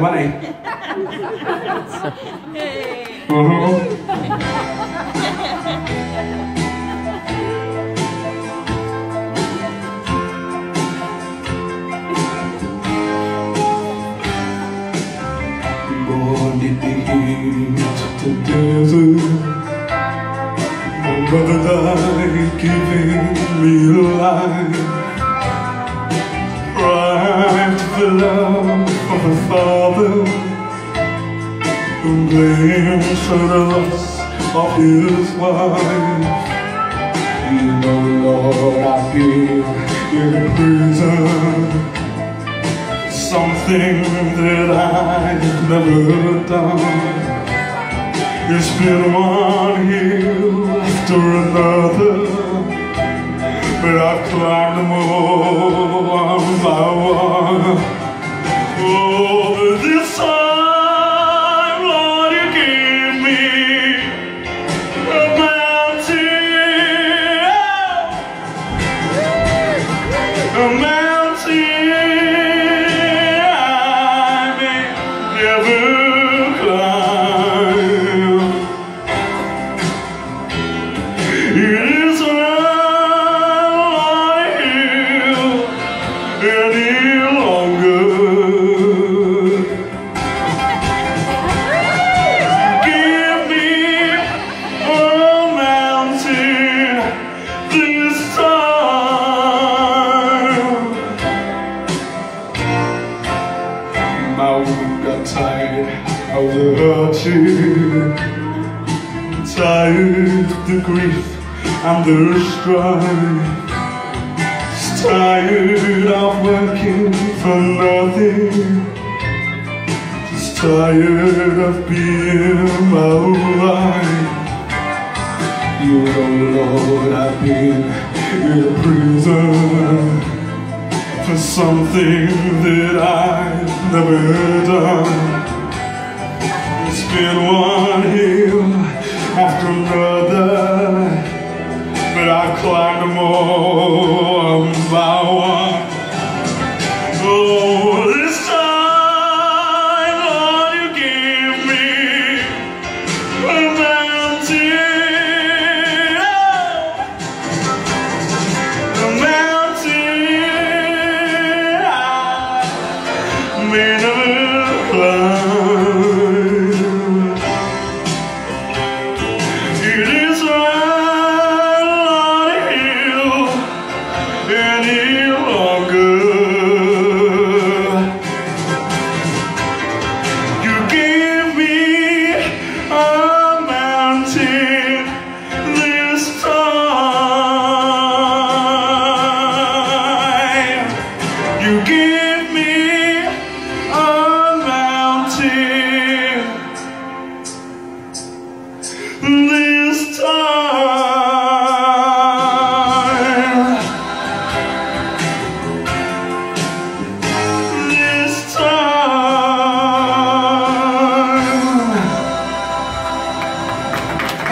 money. hey. the desert My brother died giving me life Right to the love of a father for the loss of his wife You know, Lord, I've been in prison something that I've never done. It's been one hill after another, but I've climbed them all mountain, mountain. I may never My week got tired of the hurting, tired of the grief and the strife. Tired of working for nothing. Just tired of being my wife. You know, Lord, I've been in prison for something that never done It's been one hill after another But I've climbed them all.